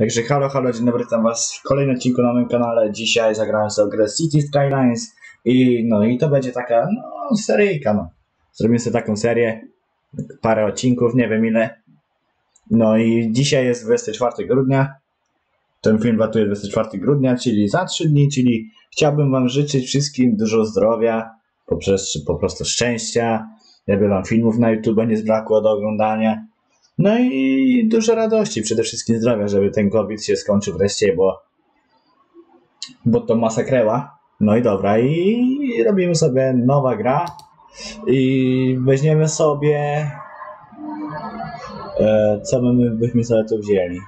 Także halo, halo, dzień dobry, witam was w kolejnym odcinku na moim kanale. Dzisiaj zagrałem sobie grę City Skylines i no i to będzie taka, no, seryjka, no. Zrobimy sobie taką serię, parę odcinków, nie wiem ile. No i dzisiaj jest 24 grudnia. Ten film datuje 24 grudnia, czyli za 3 dni, czyli chciałbym wam życzyć wszystkim dużo zdrowia, poprzez po prostu szczęścia, żeby wam filmów na YouTube nie zbrakło do oglądania. No i dużo radości, przede wszystkim zdrowia, żeby ten COVID się skończył wreszcie, bo, bo to masakreła. No i dobra, i robimy sobie nowa gra i weźmiemy sobie e, co my byśmy sobie tu wzięli.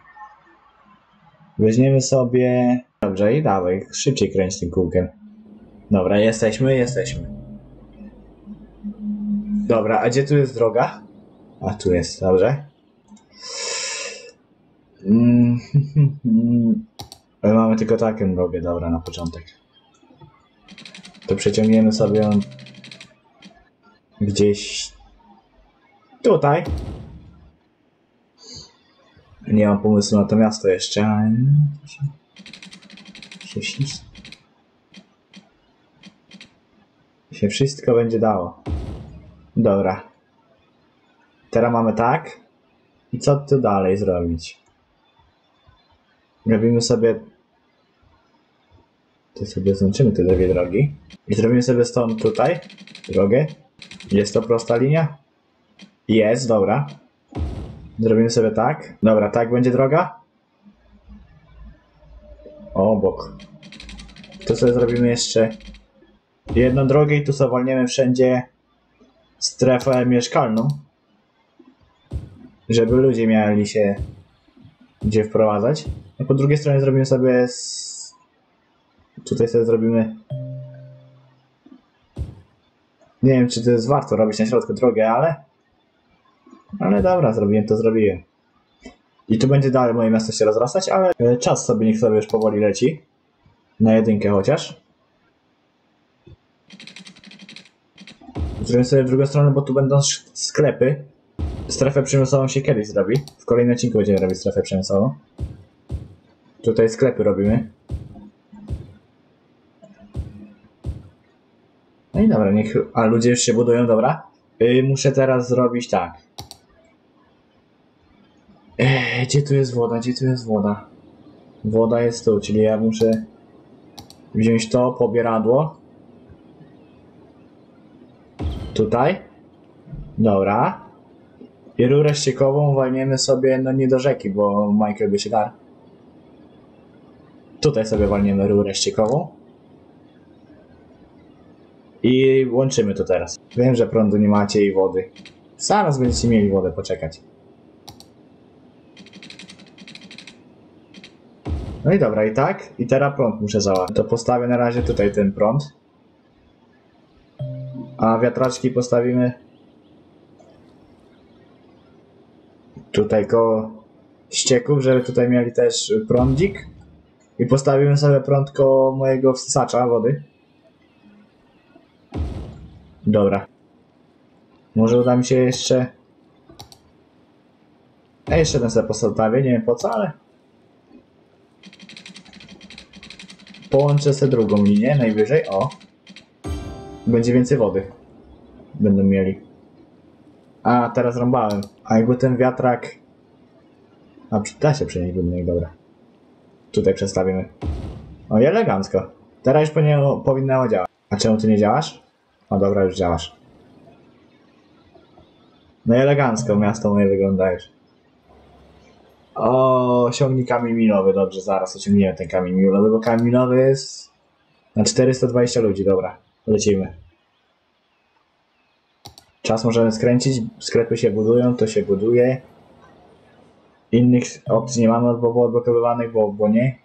Weźmiemy sobie... Dobrze, i dawaj, szybciej kręć tym kółkiem. Dobra, jesteśmy, jesteśmy. Dobra, a gdzie tu jest droga? A tu jest, dobrze. Mm, Ale mamy tylko taką drogę, dobra, na początek. To przeciągniemy sobie ją gdzieś tutaj. Nie mam pomysłu na to miasto jeszcze, ale... Się, się, się wszystko będzie dało. Dobra. Teraz mamy tak. I co tu dalej zrobić? Robimy sobie... To sobie złączymy te dwie drogi. I zrobimy sobie stąd tutaj drogę. Jest to prosta linia? Jest, dobra. Zrobimy sobie tak. Dobra, tak będzie droga. Obok. Tu sobie zrobimy jeszcze jedną drogę i tu sobie walniemy wszędzie strefę mieszkalną. Żeby ludzie mieli się gdzie wprowadzać. A po drugiej stronie zrobimy sobie z... Tutaj sobie zrobimy nie wiem, czy to jest warto robić na środku drogę, ale... Ale dobra, zrobiłem to, zrobiłem. I tu będzie dalej moje miasto się rozrastać, ale e, czas sobie niech sobie już powoli leci. Na jedynkę chociaż. Zrobimy sobie w drugą stronę, bo tu będą sklepy. Strefę przemysłową się kiedyś zrobi. W kolejnym odcinku będziemy robić strefę przemysłową. Tutaj sklepy robimy. No i dobra, niech. A ludzie już się budują, dobra. Yy, muszę teraz zrobić tak. Eee, gdzie tu jest woda? Gdzie tu jest woda? Woda jest tu, czyli ja muszę wziąć to pobieradło. Tutaj. Dobra. I rurę ściekową walniemy sobie, no nie do rzeki, bo Michael by się dar. Tutaj sobie walniemy rurę ściekową. I łączymy to teraz. Wiem, że prądu nie macie i wody. Zaraz będziecie mieli wodę, poczekać. No i dobra, i tak. I teraz prąd muszę załatwić. To postawię na razie tutaj ten prąd. A wiatraczki postawimy tutaj koło ścieków, żeby tutaj mieli też prądzik. I postawimy sobie prąd koło mojego wsysacza wody. Dobra. Może uda mi się jeszcze... Ja jeszcze ten sobie postawię, nie wiem po co, ale... Połączę sobie drugą linię, najwyżej, o. Będzie więcej wody. Będą mieli. A, teraz rąbałem. A jakby ten wiatrak... A, da się przenieść budynek, dobra. Tutaj przestawimy. O, elegancko. Teraz już powinno, powinno działać. A czemu ty nie działasz? O dobra, już działasz. No i elegancko miasto moje wygląda. O, osiągnij kamień milowy, dobrze, zaraz osiągniemy ten kamień milowy, bo kamień milowy jest na 420 ludzi, dobra, lecimy. Czas możemy skręcić, sklepy się budują, to się buduje. Innych opcji nie mamy albo odblokowywanych, bo, bo nie.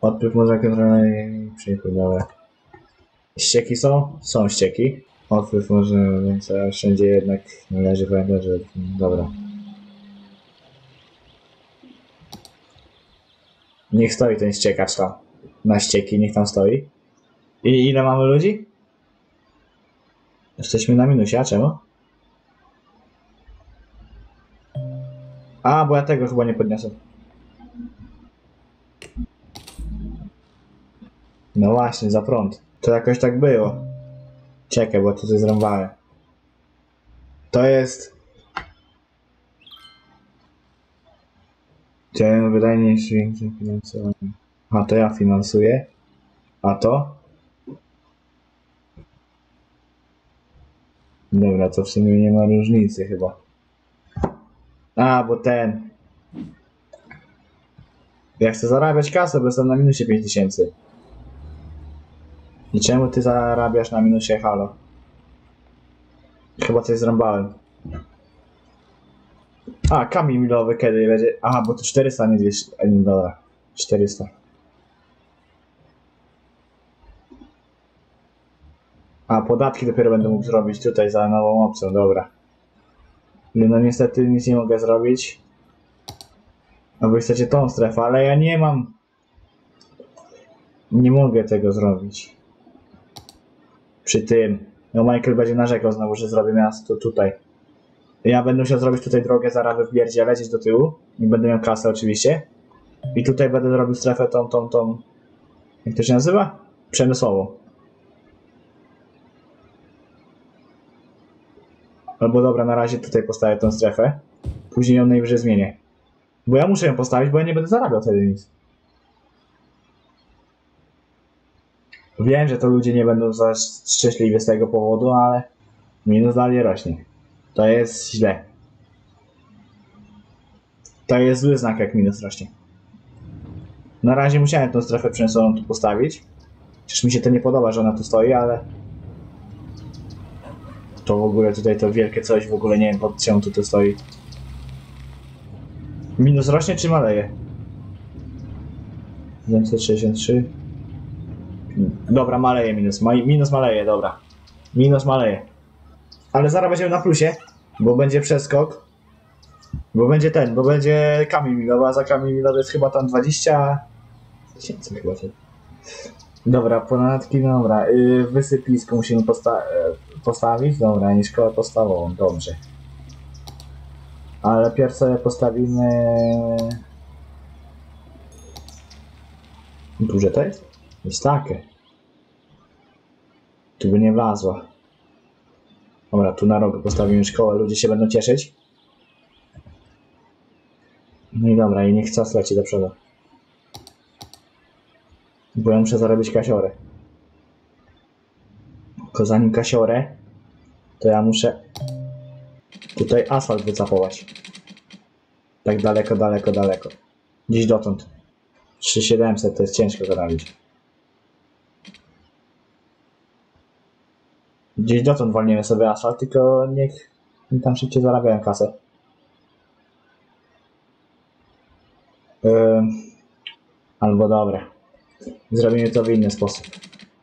Odpływ można kontrolować, przyjechać, dobra. Ścieki są? Są ścieki. Odpływ może, więc wszędzie jednak należy pamiętać, że... Dobra. Niech stoi ten ściekacz tam. Na ścieki, niech tam stoi. I ile mamy ludzi? Jesteśmy na minusie, a czemu? A, bo ja tego chyba nie podniosę. No właśnie, za prąd. To jakoś tak było. Czekaj, bo tutaj zrąbałem. To jest... Chciałem wydajniejszy większe finansowanie. A to ja finansuję. A to? Dobra, to w sumie nie ma różnicy chyba. A, bo ten. Ja chcę zarabiać kasę, bo jestem na minusie 5000. I czemu ty zarabiasz na minusie halo? Chyba coś zrąbałem. A, kamień milowy kiedy będzie. Aha, bo to 400, a nie 200, a nie dobra. 400. podatki dopiero będę mógł zrobić tutaj za nową opcją, dobra. No niestety nic nie mogę zrobić. A wy chcecie tą strefę, ale ja nie mam. Nie mogę tego zrobić. Przy tym. No Michael będzie narzekał znowu, że zrobię miasto tutaj. Ja będę musiał zrobić tutaj drogę zaraz w Bierdzie, lecieć do tyłu. I będę miał kasę oczywiście. I tutaj będę robił strefę tą, tą, tą. Jak to się nazywa? Przemysłową. Albo dobra, na razie tutaj postawię tą strefę. Później ją najwyżej zmienię. Bo ja muszę ją postawić, bo ja nie będę zarabiał wtedy nic. Wiem, że to ludzie nie będą za szczęśliwi z tego powodu, ale minus dalej rośnie. To jest źle. To jest zły znak, jak minus rośnie. Na razie musiałem tą strefę przemysłową tu postawić. Chociaż mi się to nie podoba, że ona tu stoi, ale to w ogóle tutaj to wielkie coś, w ogóle nie wiem pod czemu tu to stoi. Minus rośnie czy maleje? 763. Dobra, maleje minus. Minus maleje, dobra. Minus maleje. Ale zaraz będziemy na plusie, bo będzie przeskok. Bo będzie ten, bo będzie kamień milowy, a za kamień milowy jest chyba tam 20 tysięcy chyba. się- Dobra, ponadki, dobra. Yy, wysypisko musimy posta e, postawić. Dobra, nie szkołę podstawową, dobrze. Ale pierw sobie postawimy... Duże to jest? Jest takie. Tu by nie wlazła. Dobra, tu na rogu postawimy szkołę, ludzie się będą cieszyć. No i dobra, i niech czas leci do przodu. Bo ja muszę zarobić kasiorę. Tylko zanim kasiorę, to ja muszę tutaj asfalt wycapować. Tak daleko, daleko, daleko. Gdzieś dotąd. 3700 to jest ciężko zrobić. Gdzieś dotąd walniemy sobie asfalt, tylko niech mi tam szybciej zarabiają kasę. Albo dobra. Zrobimy to w inny sposób.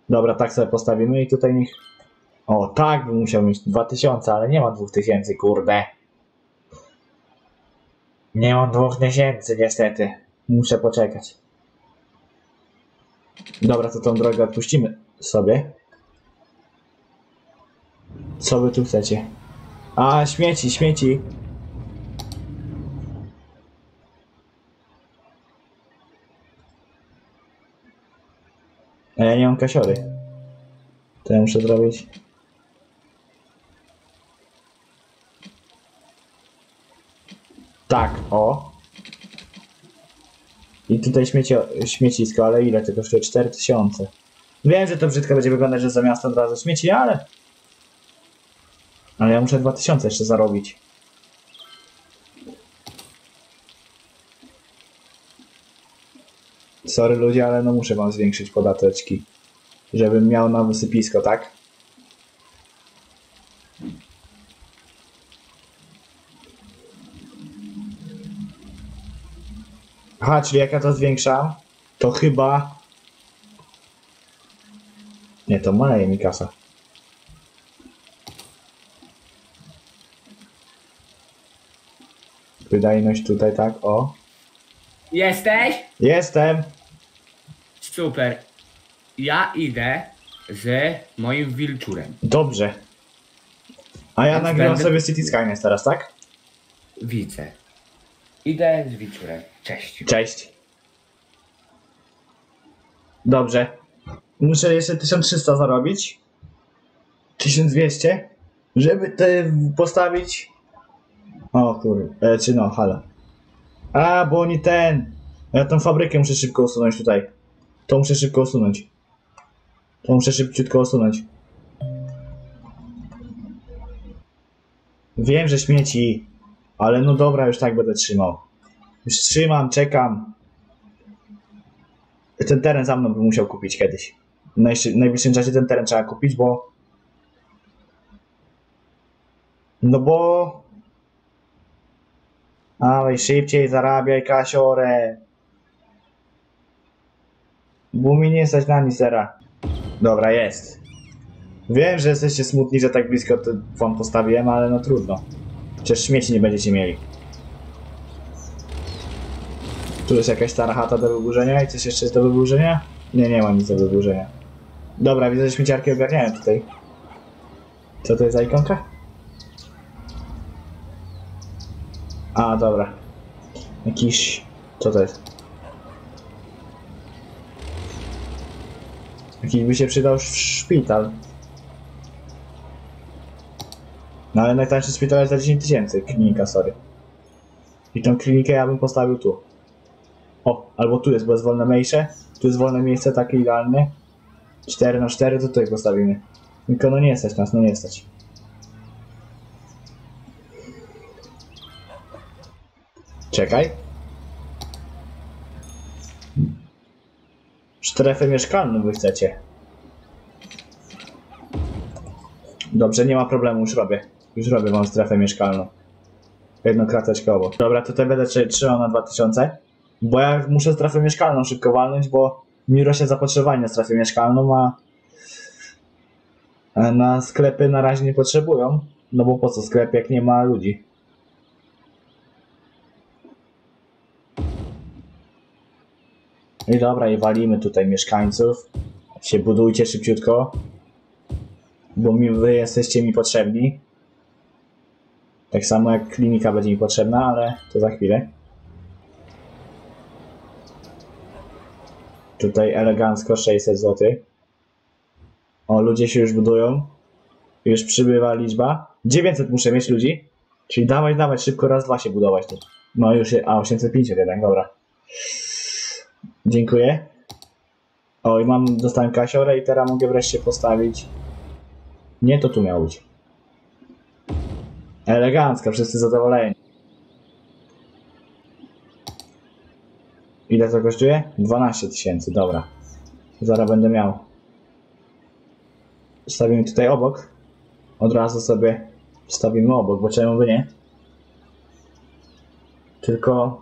Dobra, tak sobie postawimy i tutaj niech... O, tak bym musiał mieć 2000, ale nie ma 2000, kurde. Nie mam 2000 niestety. Muszę poczekać. Dobra, to tą drogę odpuścimy sobie. Co wy tu chcecie? A, śmieci, śmieci. A ja nie mam kasiory. To ja muszę zrobić. Tak, o. I tutaj śmieci, śmiecisko, ale ile to kosztuje? 4000. Wiem, że to brzydko będzie wyglądać, że za miasto od razu śmieci, ale... Ale ja muszę 2000 jeszcze zarobić. Sorry ludzie, ale no muszę wam zwiększyć podateczki. Żebym miał na wysypisko, tak? Aha, czyli jak ja to zwiększam, to chyba... Nie, to maleje mi kasa. Wydajność tutaj, tak, o. Jesteś? Jestem! Super. Ja idę z moim wilczurem. Dobrze. A ja Więc nagrywam będę- sobie City Skylines teraz, tak? Widzę. Idę z wilczurem. Cześć. Cześć. Dobrze. Muszę jeszcze 1300 zarobić. 1200. Żeby te postawić. O kurde, e, czy no, halo. A, bo oni ten. Ja tą fabrykę muszę szybko usunąć tutaj. To muszę szybko usunąć. To muszę szybciutko usunąć. Wiem, że śmieci, ale no dobra, już tak będę trzymał. Już trzymam, czekam. Ten teren za mną bym musiał kupić kiedyś. W najbliższym czasie ten teren trzeba kupić, bo... No bo... Dawaj, szybciej zarabiaj, kasiorę. Bo mi nie stać na nic zera. Dobra, jest. Wiem, że jesteście smutni, że tak blisko wam postawiłem, ale no trudno. Przecież śmieci nie będziecie mieli. Tu jest jakaś stara chata do wyburzenia i coś jeszcze jest do wyburzenia? Nie, nie ma nic do wyburzenia. Dobra, widzę, że śmieciarki ogarniają tutaj. Co to jest za ikonka? A, dobra. Jakiś... Co to jest? Jakiś by się przydał sz- szpital. No ale najtańszy szpital jest za 10 tysięcy. Klinika, sorry. I tą klinikę ja bym postawił tu. O, albo tu jest, bo jest wolne miejsce. Tu jest wolne miejsce, takie idealne. 4 na 4 to tutaj postawimy. Tylko no nie stać nas, no nie stać. Czekaj. Strefę mieszkalną wy chcecie. Dobrze, nie ma problemu, już robię. Już robię wam strefę mieszkalną. Jedną krateczkę obok. Dobra, tutaj będę trzymał na 2000. Bo ja muszę strefę mieszkalną szybko walnąć, bo mi rośnie zapotrzebowanie na strefę mieszkalną, a na sklepy na razie nie potrzebują. No bo po co sklep, jak nie ma ludzi? I dobra, i walimy tutaj mieszkańców. Się budujcie szybciutko. Bo mi, wy jesteście mi potrzebni. Tak samo jak klinika będzie mi potrzebna, ale to za chwilę. Tutaj elegancko 600 zł. O, ludzie się już budują. Już przybywa liczba. 900 muszę mieć ludzi. Czyli dawać, dawać, szybko raz, dwa się budować tu. No już, a 850 jednak, dobra. Dziękuję. O, i mam, dostałem kasiorę i teraz mogę wreszcie postawić. Nie, to tu miało być. Elegancka, wszyscy zadowoleni. Ile to kosztuje? 12 tysięcy, dobra. Zaraz będę miał. Stawimy tutaj obok. Od razu sobie stawimy obok, bo czemu by nie? Tylko...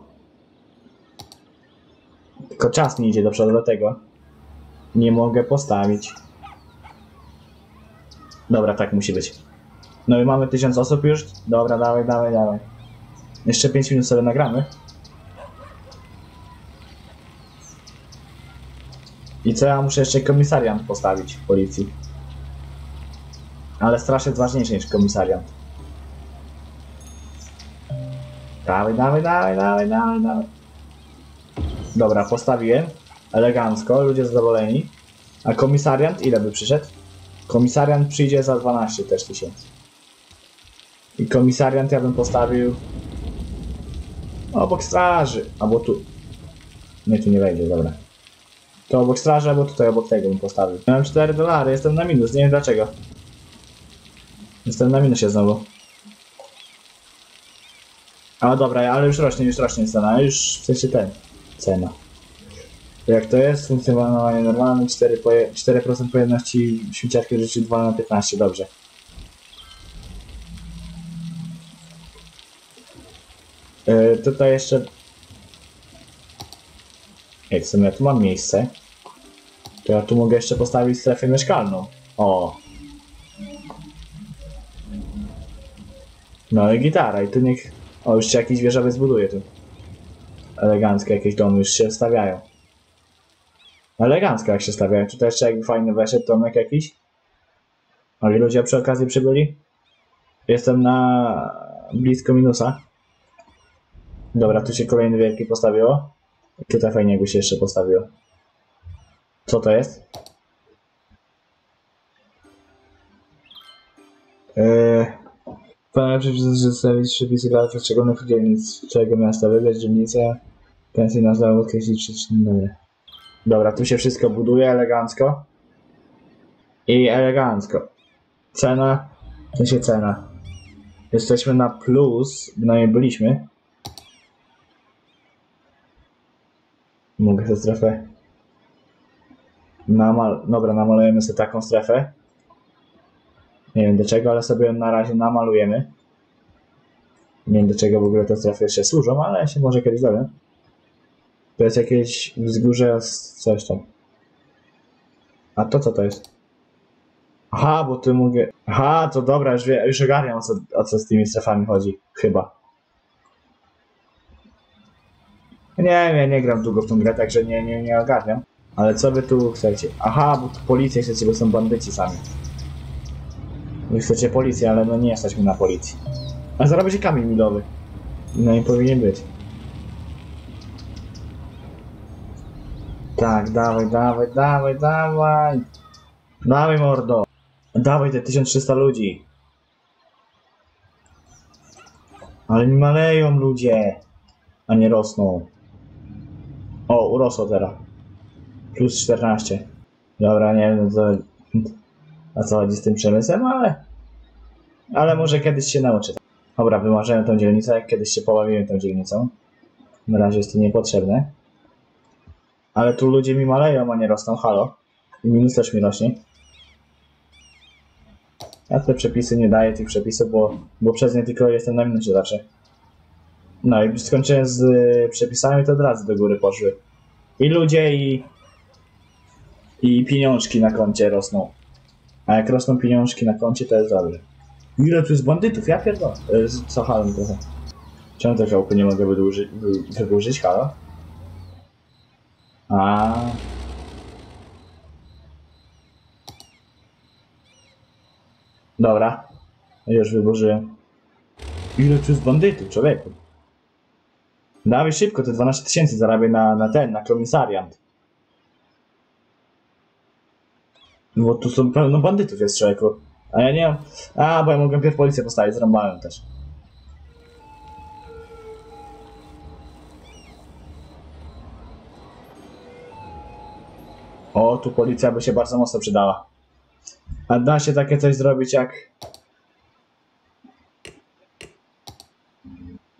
Tylko czas mi idzie do przodu, dlatego nie mogę postawić. Dobra, tak musi być. No i mamy 1000 osób już. Dobra, dawaj, dawaj, dawaj. Jeszcze 5 minut sobie nagramy. I co ja muszę jeszcze komisariant postawić w policji. Ale straż jest ważniejszy niż komisariant. Dawaj, dawaj, dawaj, dawaj, dawaj, dawaj. Dobra, postawiłem. Elegancko, ludzie zadowoleni. A komisariant ile by przyszedł? Komisariant przyjdzie za 12 też tysięcy. I komisariant ja bym postawił obok straży, albo tu. Nie, tu nie wejdzie, dobra. To obok straży, albo tutaj obok tego bym postawił. Miałem 4 dolary, jestem na minus, nie wiem dlaczego. Jestem na minusie znowu. Ale dobra, ale już rośnie, już rośnie cena, już w sensie ten. Cena. Jak to jest? Funkcjonowanie normalne, 4%, poje, 4 pojemności śmieciarki rzeczy 2 na 15, dobrze. Yy, tutaj jeszcze... Ej, w sumie tu mam miejsce. To ja tu mogę jeszcze postawić strefę mieszkalną. O! No i gitara, i tu niech... O, już się jakiś wieżowiec buduje tu. Eleganckie jakieś domy już się stawiają. Elegancko jak się stawiają. Tutaj jeszcze jakby fajny weszedł domek jakiś. Ale ludzie przy okazji przybyli. Jestem na blisko minusa. Dobra, tu się kolejny wielki postawiło. I tutaj fajnie jakby się jeszcze postawiło. Co to jest? Eee, Pana przedstawić przepisy dla poszczególnych dzielnic całego miasta, wybrać dzielnicę, pensję nazwę, określić przyczyny. Dobra, tu się wszystko buduje elegancko. I elegancko. Cena, To się cena. Jesteśmy na plus, bynajmniej byliśmy. Mogę tę strefę. Namal... Dobra, namalujemy sobie taką strefę. Nie wiem do czego, ale sobie na razie namalujemy. Nie wiem do czego w ogóle te strefy jeszcze służą, ale się może kiedyś dowiem. To jest jakieś wzgórze coś tam. A to co to jest? Aha, bo ty mówię. Aha, to dobra, już, wie, już ogarniam o co, o co z tymi strefami chodzi. Chyba. Nie ja nie gram długo w tą grę, także nie, nie, nie ogarniam. Ale co wy tu chcecie? Aha, bo tu policję chcecie, bo są bandyci sami. Wy chcecie policję, ale no nie jesteśmy na policji. A zaraz będzie kamień milowy. No i powinien być. Tak, dawaj, dawaj, dawaj, dawaj. Dawaj mordo. Dawaj te 1300 ludzi. Ale nie maleją ludzie. A nie rosną. O, urosło teraz. Plus 14. Dobra, nie wiem co, o co chodzi z tym przemysłem, ale... Ale może kiedyś się nauczę. Dobra, wymarzyłem tą dzielnicę, kiedyś się pobawiłem tą dzielnicą. Na razie jest to niepotrzebne. Ale tu ludzie mi maleją, a nie rosną, halo. I minus też mi rośnie. Ja te przepisy nie daję tych przepisów, bo, bo przez nie tylko jestem na minucie zawsze. No i skończyłem z y, przepisami, to od razu do góry poszły. I ludzie, i... I pieniążki na koncie rosną. A jak rosną pieniążki na koncie, to jest dobrze. Ile tu jest bandytów? Ja pierdolę. Y, Co halo mi trochę. Czemu te żałupy nie mogę wydłuży, wy, wydłużyć? Halo? A. Dobra. Już wyburzyłem. Ile tu jest bandytów, człowieku? Dawaj szybko, te 12 tysięcy zarabię na, na ten, na komisariat. No Bo tu są pełno bandytów jest, człowieku. A ja nie mam... A, bo ja mogę pierw policję postawić, zrąbałem też. O, tu policja by się bardzo mocno przydała. A da się takie coś zrobić jak...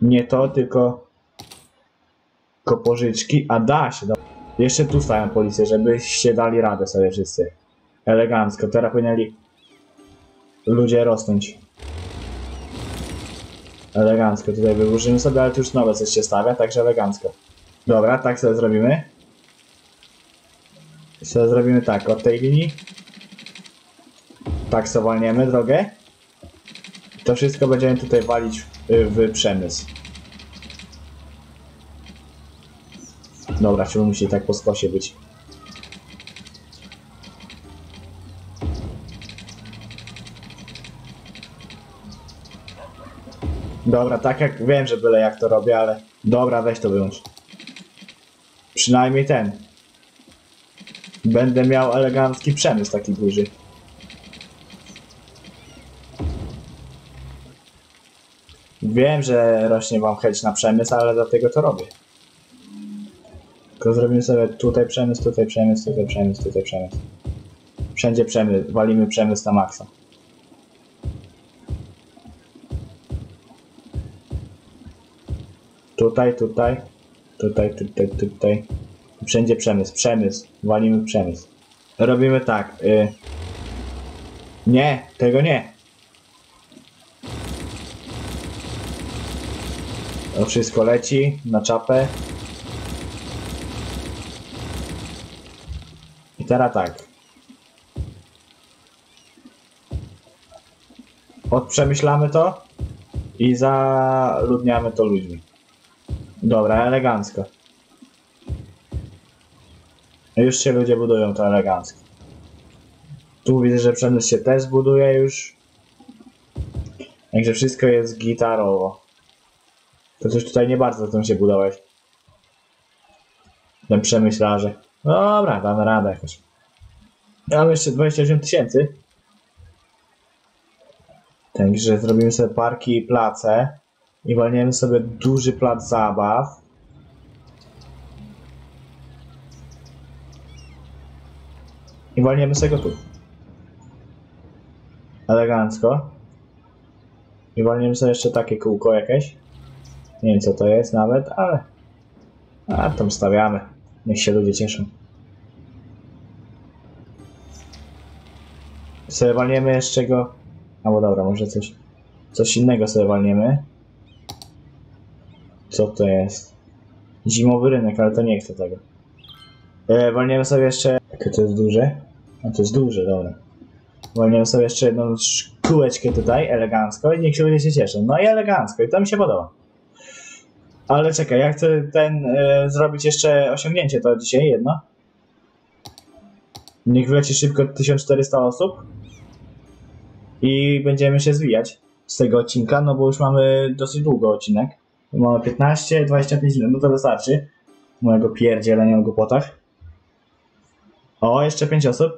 Nie to, tylko... Pożyczki. A da się, no. Jeszcze tu stają policję, żebyście dali radę sobie wszyscy. Elegancko. Teraz powinni ludzie rosnąć. Elegancko. Tutaj wyburzymy sobie, ale tu już nowe coś się stawia, także elegancko. Dobra, tak sobie zrobimy. Sobie zrobimy tak, od tej linii. Tak sobie drogę. To wszystko będziemy tutaj walić w, w przemysł. Dobra, czy musi tak po skosie być. Dobra, tak jak wiem, że byle jak to robię, ale dobra, weź to wyłącz. Przynajmniej ten. Będę miał elegancki przemysł taki duży. Wiem, że rośnie wam chęć na przemysł, ale dlatego to robię. Tylko zrobimy sobie tutaj przemysł, tutaj przemysł, tutaj przemysł, tutaj przemysł. Wszędzie przemysł, walimy przemysł na maksa. Tutaj, tutaj, tutaj, tutaj, tutaj. Wszędzie przemysł, przemysł, walimy przemysł. Robimy tak. Y... Nie, tego nie. To wszystko leci na czapę. Teraz tak. Odprzemyślamy to i zaludniamy to ludźmi. Dobra, elegancko. Już się ludzie budują to elegancko. Tu widzę, że przemysł się też buduje już. Także wszystko jest gitarowo. To coś tutaj nie bardzo tym się budowałeś. Ten przemyślarze. Dobra, damy radę jakoś. Ja mam jeszcze 28 tysięcy. Także zrobimy sobie parki i place. I walniemy sobie duży plac zabaw. I walniemy sobie go tu. Elegancko. I walniemy sobie jeszcze takie kółko jakieś. Nie wiem co to jest nawet, ale... A tam stawiamy. Niech się ludzie cieszą. Sobie walniemy jeszcze go... Albo dobra, może coś... Coś innego sobie walniemy. Co to jest? Zimowy rynek, ale to nie chcę tego. E, walniemy sobie jeszcze... Jakie to jest duże? A to jest duże, dobra. Walniemy sobie jeszcze jedną kółeczkę tutaj, elegancko i niech się ludzie się cieszą. No i elegancko, i to mi się podoba. Ale czekaj, ja chcę ten e, zrobić jeszcze osiągnięcie to dzisiaj, jedno. Niech wleci szybko 1400 osób. I będziemy się zwijać z tego odcinka, no bo już mamy dosyć długo odcinek. Mamy 15-25 minut, no to wystarczy. Mojego pierdzielenia o głupotach. O, jeszcze 5 osób.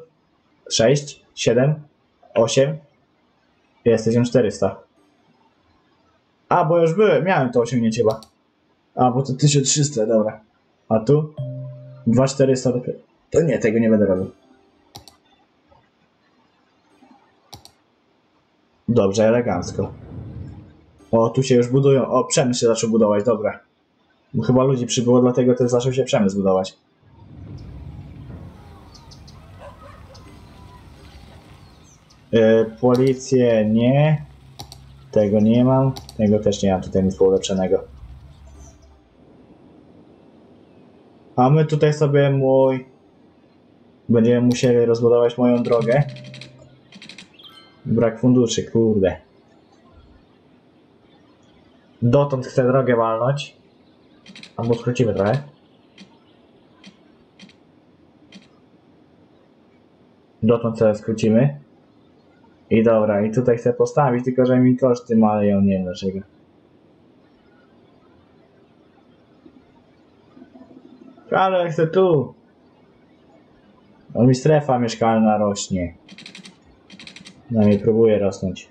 6, 7, 8. Jest 1400. A, bo już byłem, miałem to osiągnięcie chyba. A, bo to 1300, dobra. A tu? 2400 dopiero. To nie, tego nie będę robił. Dobrze, elegancko. O, tu się już budują. O, przemysł się zaczął budować, dobra. Bo chyba ludzi przybyło, dlatego też zaczął się przemysł budować. Yy, policję nie. Tego nie mam. Tego też nie mam tutaj nic ulepszonego. A my tutaj sobie mój... Będziemy musieli rozbudować moją drogę. Brak funduszy, kurde. Dotąd chcę drogę walnąć. Albo skrócimy trochę. Dotąd sobie skrócimy. I dobra, i tutaj chcę postawić, tylko że mi koszty maleją, nie wiem dlaczego. Ale chcę tu. O mi strefa mieszkalna rośnie. I próbuję rosnąć.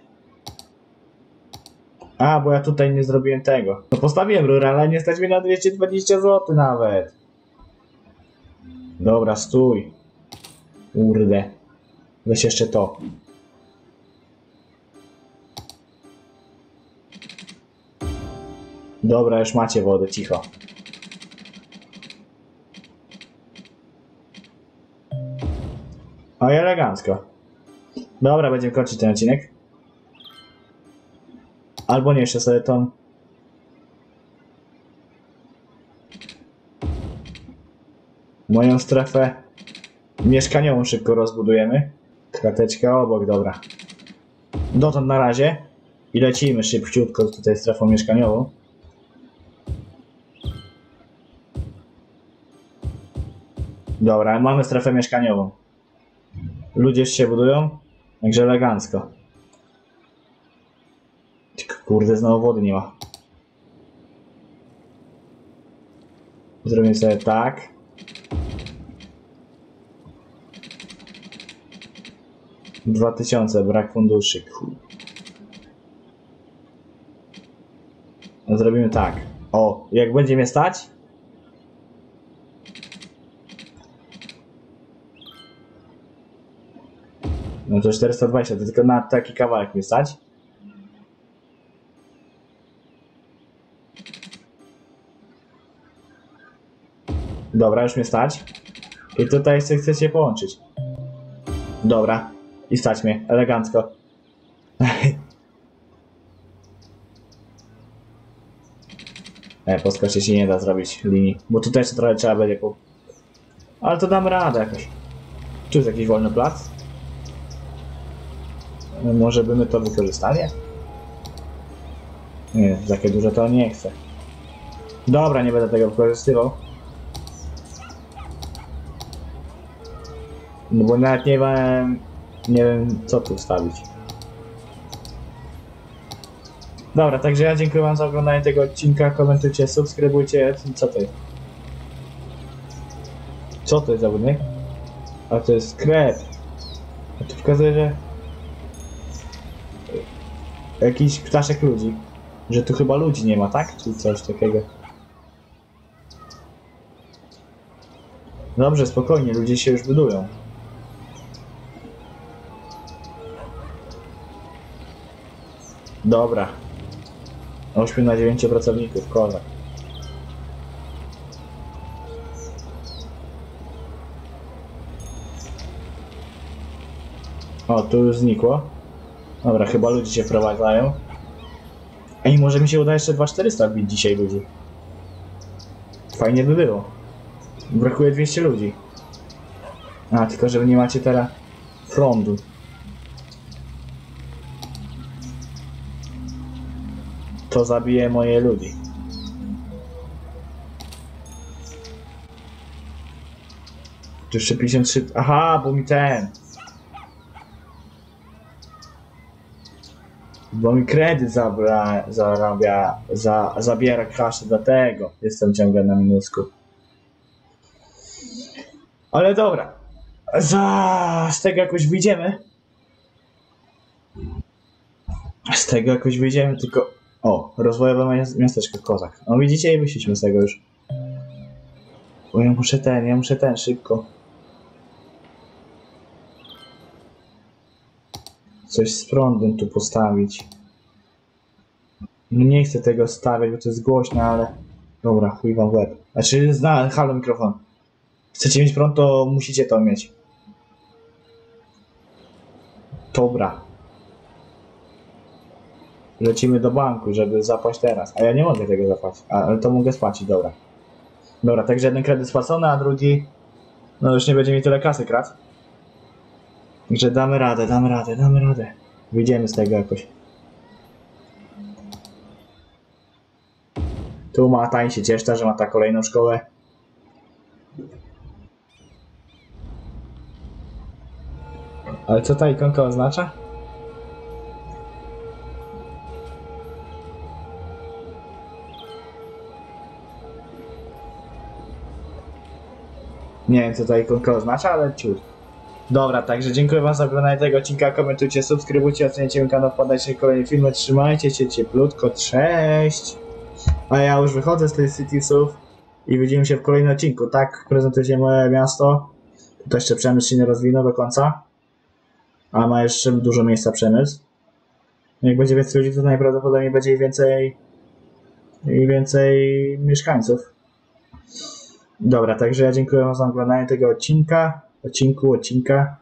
A, bo ja tutaj nie zrobiłem tego. No postawiłem rurę, ale nie stać mi na 220 zł nawet. Dobra, stój. Kurde. Weź jeszcze to. Dobra, już macie wodę, cicho. O, i elegancko. Dobra, będziemy kończyć ten odcinek. Albo nie, jeszcze sobie tą... Moją strefę mieszkaniową szybko rozbudujemy. Krateczka obok, dobra. Dotąd na razie. I lecimy szybciutko tutaj strefą mieszkaniową. Dobra, mamy strefę mieszkaniową. Ludzie się budują, także elegancko. Kurde, znowu wody nie ma. Zrobimy sobie tak. Dwa tysiące, brak funduszy. Zrobimy tak. O, jak będzie mnie stać, No to 420, to tylko na taki kawałek mnie stać. Dobra, już mnie stać. I tutaj chcę, się połączyć. Dobra. I stać mnie, elegancko. E, po skosie się nie da zrobić linii, bo tutaj jeszcze trochę trzeba będzie po... Ale to dam radę jakoś. Tu jest jakiś wolny plac. No Może by my to wykorzystali? Nie, takie duże to nie chcę. Dobra, nie będę tego wykorzystywał. No bo nawet nie wiem, nie wiem co tu wstawić. Dobra, także ja dziękuję wam za oglądanie tego odcinka, komentujcie, subskrybujcie, co to jest? Co to jest za budynek? A to jest sklep. A tu pokazuje, że jakiś ptaszek ludzi. Że tu chyba ludzi nie ma, tak? Czy coś takiego. Dobrze, spokojnie, ludzie się już budują. Dobra. 8 na 9 pracowników, kozak. O, tu już znikło. Dobra, chyba ludzie się wprowadzają. Ej, może mi się uda jeszcze 2400 wbić dzisiaj ludzi. Fajnie by było. Brakuje 200 ludzi. A, tylko że nie macie teraz frontu. To zabije moje ludzi. Jeszcze 53... Aha, bo mi ten... Bo mi kredyt zabra, zarabia, za, zabiera kasę, dlatego jestem ciągle na minusku. Ale dobra. Za, z tego jakoś wyjdziemy. Z tego jakoś wyjdziemy, tylko... O, rozwojowe mias- miasteczko Kozak. No widzicie i wyszliśmy z tego już. Bo ja muszę ten, ja muszę ten, szybko. Coś z prądem tu postawić. No nie chcę tego stawiać, bo to jest głośne, ale... Dobra, chuj wam w łeb. Znaczy, zna, halo mikrofon. Chcecie mieć prąd, to musicie to mieć. Dobra. Lecimy do banku, żeby zapłacić teraz. A ja nie mogę tego zapłacić. Ale to mogę spłacić, dobra. Dobra, także jeden kredyt spłacony, a drugi... No już nie będzie mi tyle kasy kradł. Także damy radę, damy radę, damy radę. Wyjdziemy z tego jakoś. Tu ma tań się cieszta, że ma ta kolejną szkołę. Ale co ta ikonka oznacza? Nie wiem co ta ikonka oznacza, ale ciut. Dobra, także dziękuję wam za oglądanie tego odcinka, komentujcie, subskrybujcie, oceniajcie mój kanał, wpadajcie na kolejne filmy, trzymajcie się cieplutko, cześć! A ja już wychodzę z tych Citiesów i widzimy się w kolejnym odcinku, tak prezentuje się moje miasto. Tutaj jeszcze przemysł się nie rozwinął do końca, a ma jeszcze dużo miejsca przemysł. Jak będzie więcej ludzi, to najprawdopodobniej będzie więcej i więcej mieszkańców. Dobra, także ja dziękuję wam za oglądanie tego odcinka, odcinku, odcinka.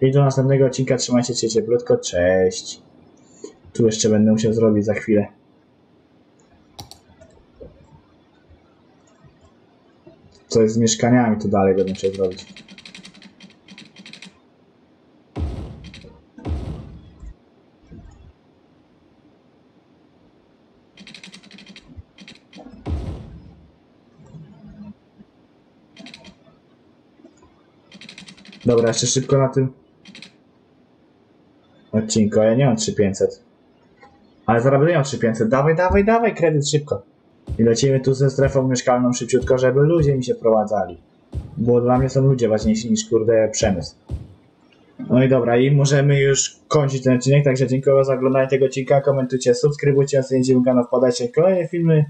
I do następnego odcinka trzymajcie się cieplutko, cześć. Tu jeszcze będę musiał zrobić za chwilę. Coś z mieszkaniami tu dalej będę musiał zrobić. Dobra, jeszcze szybko na tym odcinku, ja nie mam 3500. Ale miał 3500. Dawaj, dawaj, dawaj, kredyt szybko. I lecimy tu ze strefą mieszkalną szybciutko, żeby ludzie mi się prowadzali. Bo dla mnie są ludzie ważniejsi niż kurde przemysł. No i dobra, i możemy już kończyć ten odcinek, także dziękuję za oglądanie tego odcinka, komentujcie, subskrybujcie, oceniajcie mój kanał, wpadajcie w kolejne filmy.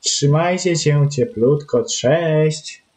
Trzymajcie się cieplutko, cześć!